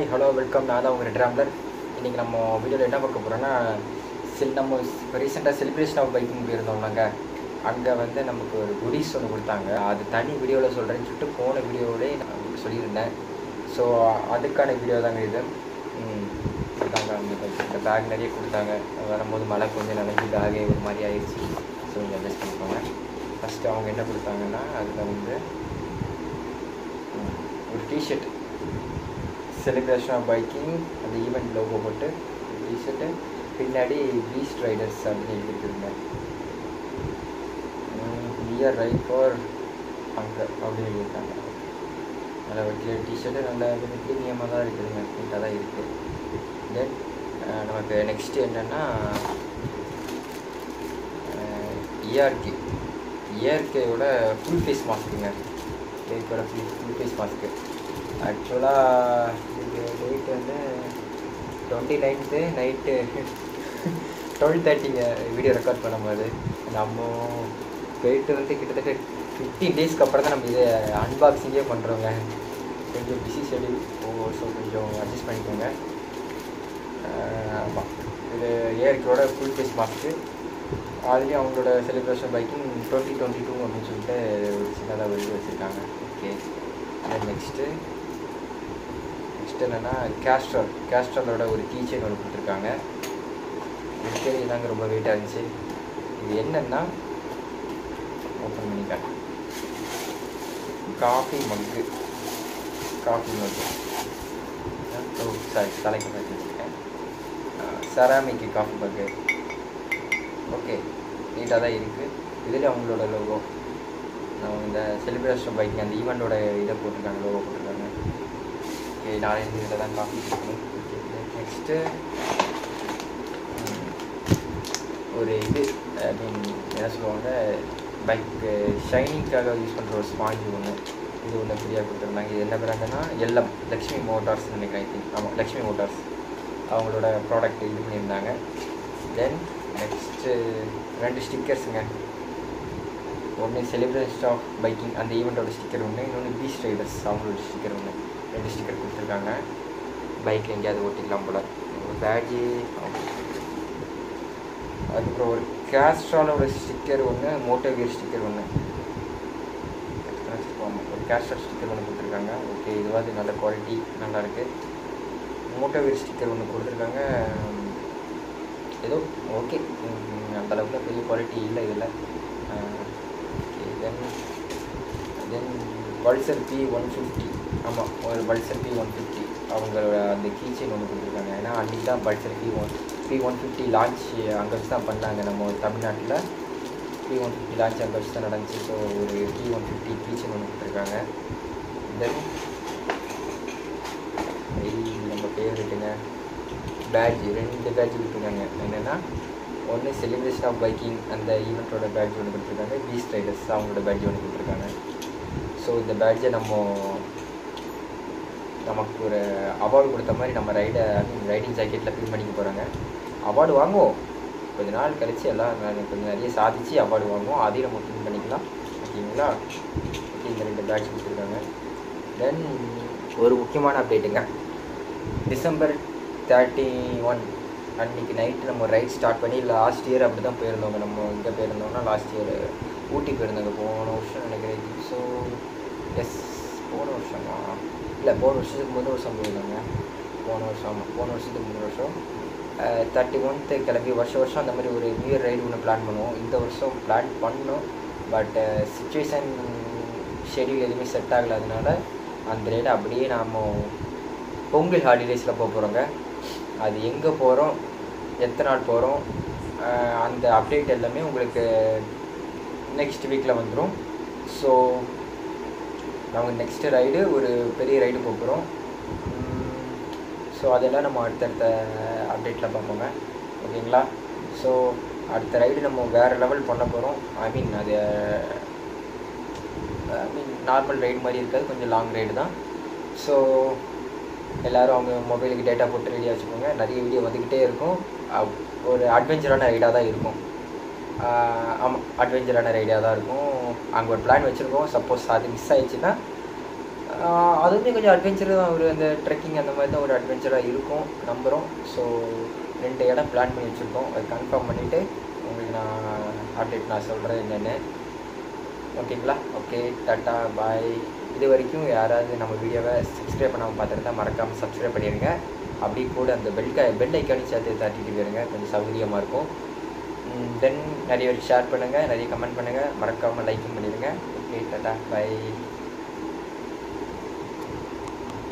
Hi hello welcome நான் தான் உங்கள் ட்ராம்லர் இன்றைக்கி நம்ம வீடியோவில் என்ன பார்க்க போகிறோன்னா சில் நம்ம இப்போ ரீசெண்டாக செலிப்ரேஷன் ஆஃப் பைக்கிங் போயிருந்தோம்னாங்க அங்கே வந்து நமக்கு ஒரு குடிஸ் ஒன்று கொடுத்தாங்க. அது தனி வீடியோவில் சொல்கிறேன்னு சொல்லிட்டு போன வீடியோவிலே நான் சொல்லியிருந்தேன். ஸோ அதுக்கான வீடியோ தாங்க இது. கொடுத்தாங்க அந்த இந்த பேக் நிறைய கொடுத்தாங்க. வரும்போது மழை கொஞ்சம் நினைஞ்சி பேகே ஒரு மாதிரி ஆயிடுச்சு. ஸோ நீங்கள் அட்ஜஸ்ட் பண்ணிக்கோங்க. ஃபஸ்ட்டு அவங்க என்ன கொடுத்தாங்கன்னா அதில் வந்து ஒரு T shirt celebration of biking அந்த ஈவெண்ட் லோகோ போட்டு டிஷர்ட்டு பின்னாடி பீஸ்ட் ரைடர்ஸ் அப்படின்னு எழுதிருக்குங்க நியர் ரைட் ஃபார் அங்கே அப்படின்னு எழுதியிருக்காங்க. நல்லா வச்சு டிஷர்ட்டு நல்லா நியமாக தான் இருக்குதுங்க. நீட்டாக தான் இருக்குது தென் நமக்கு நெக்ஸ்ட்டு என்னென்னா இஆர்கே இயற்கையோட ஃபுல் ஃபேஸ் மாஸ்க்குங்க இயற்கையோட ஃபுல் ஃபுல் ஃபேஸ் மாஸ்க்கு ஆக்சுவலாக இது டேட் வந்து டுவெண்ட்டி நைன்த்து நைட்டு டுவெல் தேர்ட்டிங்க வீடியோ ரெக்கார்ட் பண்ணும்போது நம்ம போயிட்டு வந்து கிட்டத்தட்ட ஃபிஃப்டீன் டேஸ்க்கு அப்புறம் தான் நம்ம இதை அன்பாக்சிங்கே பண்ணுறோங்க கொஞ்சம் பிஸி ஷெடியூல் ஓ ஸோ கொஞ்சம் அட்ஜஸ்ட் பண்ணிக்கோங்க. ஆமாம் இது ஏற்கோட ஃபுல் ஃபேஸ் மாஸ்க்கு ஆல்ரெடி அவங்களோட celebration biking twenty twenty two அப்படின்னு சொல்லிட்டு ஒரு சின்னதாக வெளியே வச்சுருக்காங்க. ஓகே நெக்ஸ்ட்டு நெக்ஸ்ட் என்னென்னா கேஸ்ட்ரால் கேஸ்ட்ராலோட ஒரு கீச்சைன் ஒன்று கொடுத்துருக்காங்க. இருக்கிறது தாங்க ரொம்ப வெயிட்டாக இருந்துச்சு இது என்னென்னா ஓப்பன் பண்ணிக்கிறேன் coffee mug coffee mug oh sorry தலைக்கு பார்த்து வச்சுருக்கேன். செராமிக்கு காஃபி மக்கு ஓகே நீட்டாக தான் இருக்குது இதில் அவங்களோட லோகோ நம்ம இந்த செலிப்ரேஷன் பைக் அந்த ஈவெண்ட்டோட இதை போட்டிருக்காங்க லோகோ போட்டிருக்காங்க. ஓகே நாளைக்கு இதில் தான் காப்பி கொடுக்கணும் நெக்ஸ்ட்டு ஒரு இது ஐ மீன் என்ன சொல்லுவாங்க பைக்கு uh, ஷைனிங்காக யூஸ் பண்ணுற ஒரு ஸ்பாஞ்சு ஒன்று இது ஒன்று ஃப்ரீயாக கொடுத்துருந்தாங்க. இது என்ன பிராண்டுன்னா எல்லம் லக்ஷ்மி மோட்டார்ஸ் நினைக்கிறேன் ஐ திங்க் ஆமாம் லக்ஷ்மி மோட்டார்ஸ் அவங்களோட ப்ராடக்ட் இது பண்ணியிருந்தாங்க. தென் நெக்ஸ்ட்டு ரெண்டு ஸ்டிக்கர்ஸுங்க ஒன்று செலிப்ரேஷன் ஆஃப் பைக்கிங் அந்த ஈவெண்ட்டோட ஸ்டிக்கர் ஒன்று இன்னொன்று பீச் ரைடர்ஸ் அவங்களோட ஸ்டிக்கர் ஒன்று ரெண்டு ஸ்டிக்கர் கொடுத்துருக்காங்க. பைக் எங்கேயாவது ஓட்டிக்கலாம் போல். ஒரு பேட்ஜி அதுக்கப்புறம் ஒரு கேஸ்ட்ராலோட ஸ்டிக்கர் ஒன்று மோட்டோ கியர் ஸ்டிக்கர் ஒன்று ஒரு கேஸ்ட்ரால் ஸ்டிக்கர் ஒன்று கொடுத்துருக்காங்க. ஓகே இதுவாது நல்ல குவாலிட்டி நல்லாயிருக்கு மோட்டோ கியர் ஸ்டிக்கர் ஒன்று கொடுத்துருக்காங்க. ஏதோ ஓகே அந்த அளவுக்கு பெரிய குவாலிட்டி இல்லை இதில். Okay then then Pulsar P one fifty ஆமாம் ஒரு பல்சர் பி ஒன் ஃபிஃப்டி அவங்களோட அந்த கீச்சைன் ஒன்று கொடுத்துருக்காங்க. ஏன்னா அன்றைக்கி தான் Pulsar P one P one fifty launch அங்கே வச்சு தான் பண்ணாங்க. நம்ம தமிழ்நாட்டில் பி ஒன் ஃபிஃப்டி லான்ச் அங்கே வச்சு தான் நடந்துச்சு. ஸோ ஒரு பி ஒன் ஃபிஃப்டி கீச்சைன் ஒன்று கொடுத்துருக்காங்க. தென் நம்ம ஃபேவரெட்டுங்க பேட்ஜ் ரெண்டு பேட்ஜ் கொடுத்துருக்காங்க. என்னென்னா ஒன்று செலிப்ரேஷன் ஆஃப் பைக்கிங் அந்த ஈவெண்ட்டோட பேட்ஜ் ஒன்று கொடுத்துருக்காங்க. பீஸ் ரைடர்ஸ் அவங்களோட பேட்ஜ் ஒன்று கொடுத்துருக்காங்க. ஸோ இந்த பேட்ஜை நம்ம நமக்கு ஒரு அவார்டு கொடுத்த மாதிரி நம்ம ரைடை ஐ மீன் ரைடிங் ஜாக்கெட்டில் ஃபில் பண்ணிக்க போகிறாங்க அவார்டு வாங்குவோம். கொஞ்ச நாள் கழித்து எல்லாம் கொஞ்சம் நிறைய சாதித்து அவார்டு வாங்குவோம். அதையும் நம்ம ஃபில் பண்ணிக்கலாம். ஓகேங்களா? ஓகே இந்த ரெண்டு பேட்ச் கொடுத்துருக்காங்க. தென் ஒரு முக்கியமான அப்டேட்டுங்க டிசம்பர் தேர்ட்டி ஒன் அன்றைக்கி நைட்டு நம்ம ரைட் ஸ்டார்ட் பண்ணி லாஸ்ட் இயர் அப்படி தான் போயிருந்தோங்க. நம்ம இங்கே போயிருந்தோம்னா லாஸ்ட் இயர் ஊட்டி போயிருந்தாங்க. போன வருஷம் நினைக்கிறேன். ஸோ எஸ் போன வருஷமா? இல்லை போன வருஷத்துக்கு முதல் வருஷம் போயிருந்தாங்க போன வருஷம் ஆமாம் போன வருஷத்துக்கு முதல் வருஷம். தேர்ட்டி ஒன்த்து கிளம்பி வருஷம் வருஷம் அந்த மாதிரி ஒரு நியூ இயர் ரைடு ஒன்று பிளான் பண்ணுவோம். இந்த வருஷம் பிளான் பண்ணோம். பட் சுச்சுவேஷன் ஷெடியூல் எதுவுமே செட் ஆகலாதனால அந்த ரைடு அப்படியே நாம் பொங்கல் ஹாலிடேஸில் போக போகிறோங்க அது எங்கே போகிறோம் எத்தனை நாள் போகிறோம் அந்த அப்டேட் எல்லாமே உங்களுக்கு நெக்ஸ்ட் வீக்கில் வந்துடும் ஸோ நாங்கள் நெக்ஸ்ட்டு ரைடு ஒரு பெரிய ரைடு போகிறோம் ஸோ அதெல்லாம் நம்ம அடுத்தடுத்த அப்டேட்டில் பார்ப்போங்க. ஓகேங்களா? ஸோ அடுத்த ரைடு நம்ம வேறு லெவல் பண்ண போகிறோம் ஐ மீன் அது ஐ மீன் நார்மல் ரைடு மாதிரி இருக்காது. கொஞ்சம் லாங் ரைடு தான். ஸோ எல்லோரும் அவங்க மொபைலுக்கு டேட்டா போட்டு ரெடியாக வச்சுக்கோங்க. நிறைய வீடியோ வந்துக்கிட்டே இருக்கும். ஒரு அட்வென்ச்சரான ரைடாக தான் இருக்கும். ஆமாம் அட்வென்ச்சரான ஐடியா தான் இருக்கும். அங்கே ஒரு பிளான் வச்சுருக்கோம். சப்போஸ் அது மிஸ் ஆயிடுச்சுன்னா அதுவுமே கொஞ்சம் அட்வென்ச்சர் தான். ஒரு அந்த ட்ரெக்கிங் அந்த மாதிரி தான் ஒரு அட்வென்ச்சராக இருக்கும். நம்புகிறோம் ஸோ ரெண்டு இடம் பிளான் பண்ணி வச்சுருக்கோம். அது கன்ஃபார்ம் பண்ணிவிட்டு உங்களுக்கு நான் அப்டேட் நான் சொல்கிறேன் என்னென்னு. ஓகேங்களா ஓகே டாட்டா பாய் இது வரைக்கும் யாராவது நம்ம வீடியோவை சப்ஸ்கிரைப் பண்ணாமல் பார்த்துருந்தா மறக்காமல் சப்ஸ்கிரைப் பண்ணிடுங்க அப்படி கூட அந்த பெல் பெல் ஐக்கானி சேர்த்து தட்டிட்டு போயிருங்க. கொஞ்சம் சௌகரியமாக இருக்கும். தென் நிறைய பேர் ஷேர் பண்ணுங்கள் நிறைய கமெண்ட் பண்ணுங்கள் மறக்காமல் லைக்கும் பண்ணிடுங்க. Okay tata bye